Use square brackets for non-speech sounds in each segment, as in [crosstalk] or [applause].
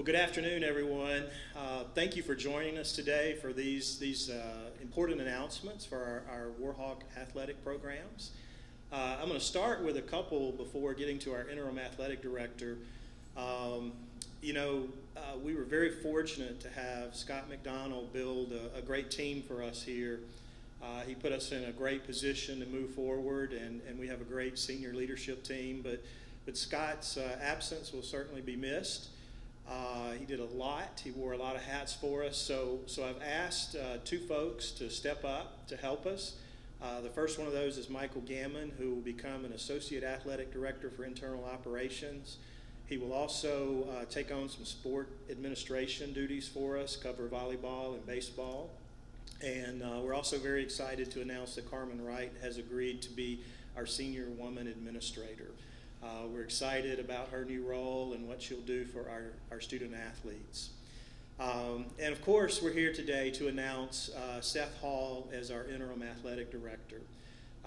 Well, good afternoon, everyone. Uh, thank you for joining us today for these, these uh, important announcements for our, our Warhawk athletic programs. Uh, I'm going to start with a couple before getting to our interim athletic director. Um, you know, uh, we were very fortunate to have Scott McDonald build a, a great team for us here. Uh, he put us in a great position to move forward, and, and we have a great senior leadership team. But, but Scott's uh, absence will certainly be missed. Uh, he did a lot. He wore a lot of hats for us. So, so I've asked uh, two folks to step up to help us. Uh, the first one of those is Michael Gammon, who will become an associate athletic director for internal operations. He will also uh, take on some sport administration duties for us, cover volleyball and baseball. And uh, we're also very excited to announce that Carmen Wright has agreed to be our senior woman administrator. Uh, we're excited about her new role and what she'll do for our, our student athletes. Um, and of course, we're here today to announce uh, Seth Hall as our interim athletic director.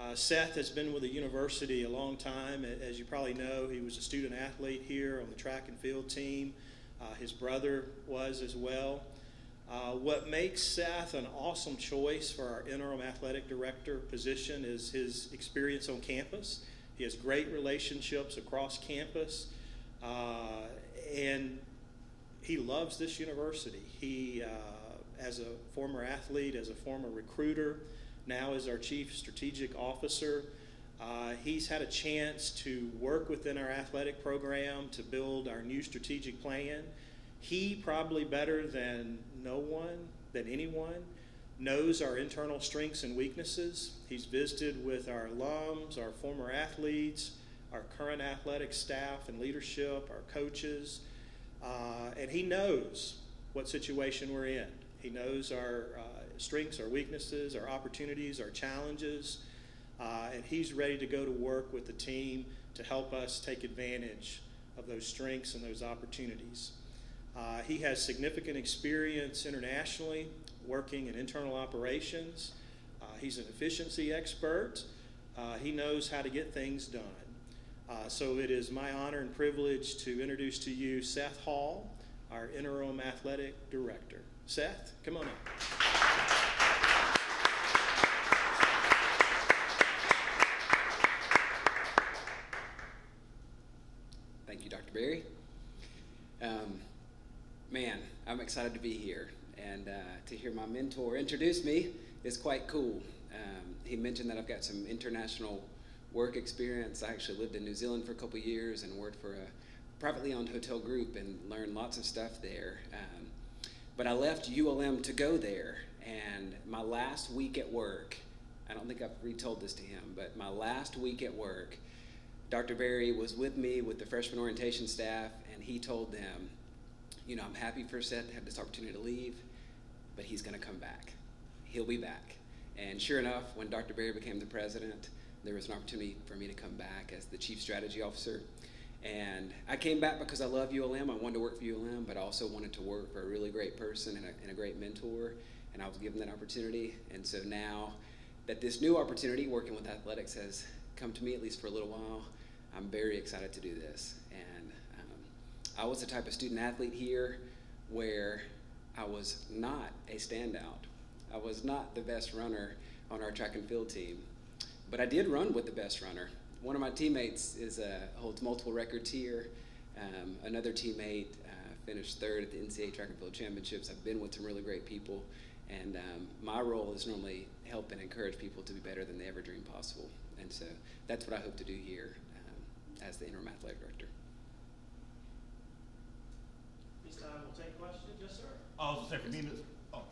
Uh, Seth has been with the university a long time. As you probably know, he was a student athlete here on the track and field team. Uh, his brother was as well. Uh, what makes Seth an awesome choice for our interim athletic director position is his experience on campus. He has great relationships across campus, uh, and he loves this university. He, uh, as a former athlete, as a former recruiter, now as our chief strategic officer, uh, he's had a chance to work within our athletic program to build our new strategic plan. He probably better than no one, than anyone, knows our internal strengths and weaknesses. He's visited with our alums, our former athletes, our current athletic staff and leadership, our coaches, uh, and he knows what situation we're in. He knows our uh, strengths, our weaknesses, our opportunities, our challenges, uh, and he's ready to go to work with the team to help us take advantage of those strengths and those opportunities. Uh, he has significant experience internationally working in internal operations. Uh, he's an efficiency expert. Uh, he knows how to get things done. Uh, so it is my honor and privilege to introduce to you Seth Hall, our interim athletic director. Seth, come on up. Thank you, Dr. Berry. Um, man, I'm excited to be here and uh, to hear my mentor introduce me is quite cool. Um, he mentioned that I've got some international work experience. I actually lived in New Zealand for a couple years and worked for a privately owned hotel group and learned lots of stuff there. Um, but I left ULM to go there, and my last week at work, I don't think I've retold this to him, but my last week at work, Dr. Berry was with me with the freshman orientation staff, and he told them, you know, I'm happy for Seth to have this opportunity to leave, but he's going to come back. He'll be back. And sure enough, when Dr. Berry became the president, there was an opportunity for me to come back as the chief strategy officer. And I came back because I love ULM. I wanted to work for ULM, but I also wanted to work for a really great person and a, and a great mentor. And I was given that opportunity. And so now that this new opportunity, working with athletics, has come to me, at least for a little while, I'm very excited to do this. And I was the type of student athlete here where I was not a standout. I was not the best runner on our track and field team, but I did run with the best runner. One of my teammates is uh, holds multiple records here. Um, another teammate uh, finished third at the NCAA Track and Field Championships. I've been with some really great people, and um, my role is normally help and encourage people to be better than they ever dreamed possible. And so that's what I hope to do here um, as the interim athletic director. Time we'll take questions. Yes, sir. I was gonna say, for me, oh.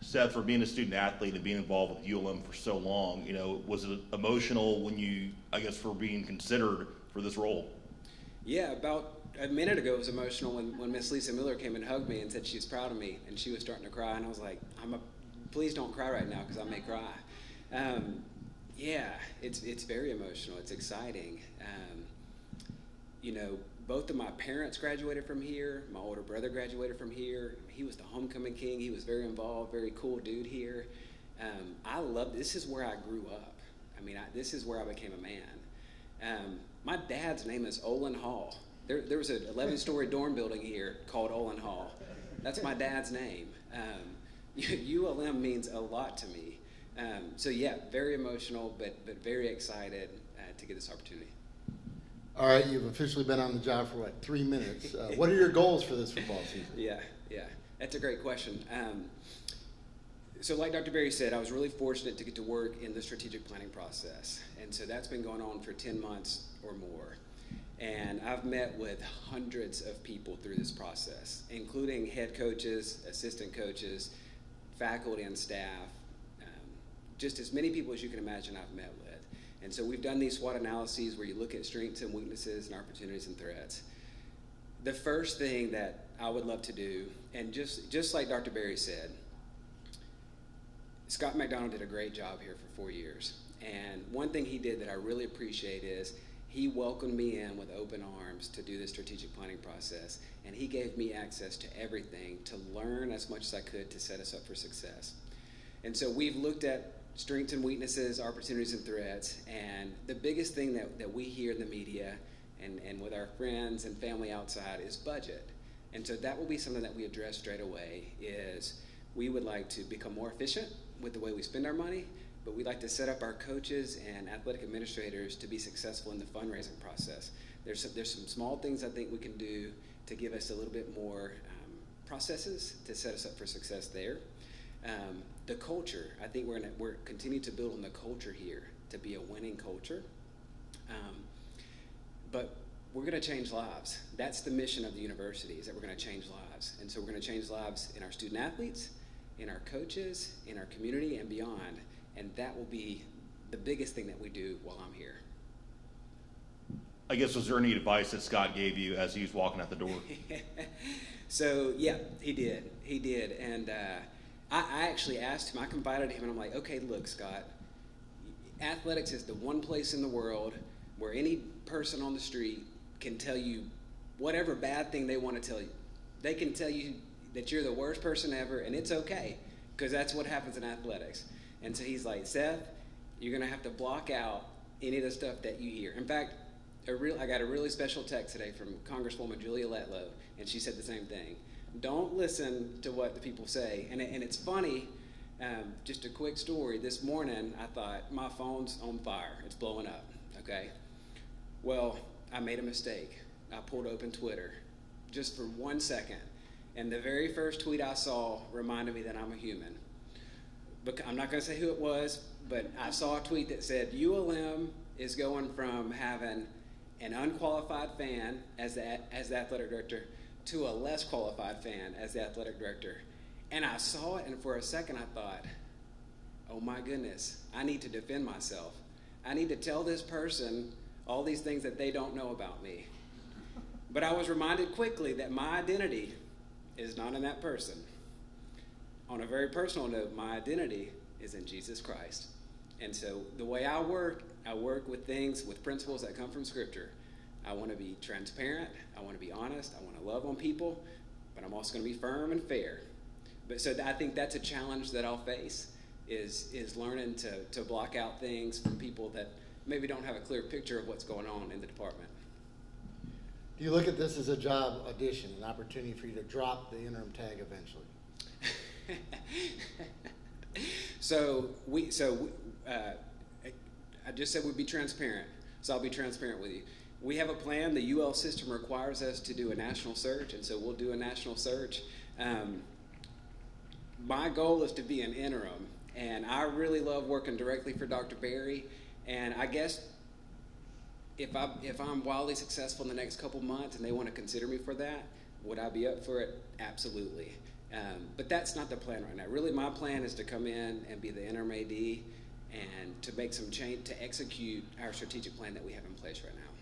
Seth, for being a student athlete and being involved with ULM for so long, you know, was it emotional when you, I guess, for being considered for this role? Yeah, about a minute ago it was emotional when, when Miss Lisa Miller came and hugged me and said she was proud of me, and she was starting to cry, and I was like, I'm a, please don't cry right now because I may cry. Um, yeah, it's it's very emotional. It's exciting. Um, you know, both of my parents graduated from here. My older brother graduated from here. He was the homecoming king. He was very involved, very cool dude here. Um, I love this. Is where I grew up. I mean, I, this is where I became a man. Um, my dad's name is Olin Hall. There, there was an 11 [laughs] story dorm building here called Olin Hall. That's my dad's name. Um, [laughs] ULM means a lot to me. Um, so, yeah, very emotional, but, but very excited uh, to get this opportunity. All right, you've officially been on the job for what, three minutes. Uh, what are your goals for this football season? [laughs] Yeah, yeah, that's a great question. Um, so, like Dr. Berry said, I was really fortunate to get to work in the strategic planning process. And so that's been going on for 10 months or more. And I've met with hundreds of people through this process, including head coaches, assistant coaches, faculty, and staff. Just as many people as you can imagine I've met with. And so we've done these SWOT analyses where you look at strengths and weaknesses and opportunities and threats. The first thing that I would love to do, and just, just like Dr. Berry said, Scott McDonald did a great job here for four years. And one thing he did that I really appreciate is he welcomed me in with open arms to do the strategic planning process. And he gave me access to everything to learn as much as I could to set us up for success. And so we've looked at strengths and weaknesses, opportunities and threats. And the biggest thing that, that we hear in the media and, and with our friends and family outside is budget. And so that will be something that we address straight away is we would like to become more efficient with the way we spend our money, but we'd like to set up our coaches and athletic administrators to be successful in the fundraising process. There's some, there's some small things I think we can do to give us a little bit more um, processes to set us up for success there. Um, the culture, I think we're, gonna, we're continuing to build on the culture here to be a winning culture. Um, but we're going to change lives. That's the mission of the university is that we're going to change lives. And so we're going to change lives in our student athletes, in our coaches, in our community, and beyond. And that will be the biggest thing that we do while I'm here. I guess was there any advice that Scott gave you as he was walking out the door? [laughs] so yeah, he did. He did, and uh, I, I actually asked him. I confided him, and I'm like, okay, look, Scott, athletics is the one place in the world where any person on the street can tell you whatever bad thing they want to tell you. They can tell you that you're the worst person ever, and it's okay because that's what happens in athletics. And so he's like, Seth, you're going to have to block out any of the stuff that you hear. In fact, a real, I got a really special text today from Congresswoman Julia Letlow, and she said the same thing. Don't listen to what the people say. And, and it's funny, um, just a quick story. This morning, I thought, my phone's on fire. It's blowing up, okay? Well, I made a mistake. I pulled open Twitter just for one second. And the very first tweet I saw reminded me that I'm a human. But I'm not going to say who it was, but I saw a tweet that said ULM is going from having an unqualified fan as the, as the athletic director to a less qualified fan as the athletic director. And I saw it, and for a second I thought, oh my goodness, I need to defend myself. I need to tell this person all these things that they don't know about me. But I was reminded quickly that my identity is not in that person. On a very personal note, my identity is in Jesus Christ. And so the way I work, I work with things, with principles that come from Scripture. I want to be transparent. I want to be honest. I want to love on people, but I'm also going to be firm and fair. But so I think that's a challenge that I'll face is is learning to to block out things from people that maybe don't have a clear picture of what's going on in the department. Do you look at this as a job audition, an opportunity for you to drop the interim tag eventually? [laughs] so we so uh, I just said we'd be transparent. So I'll be transparent with you. We have a plan. The UL system requires us to do a national search, and so we'll do a national search. Um, my goal is to be an interim, and I really love working directly for Dr. Berry. And I guess if I if I'm wildly successful in the next couple months and they want to consider me for that, would I be up for it? Absolutely. Um, but that's not the plan right now. Really, my plan is to come in and be the interim AD and to make some change to execute our strategic plan that we have in place right now.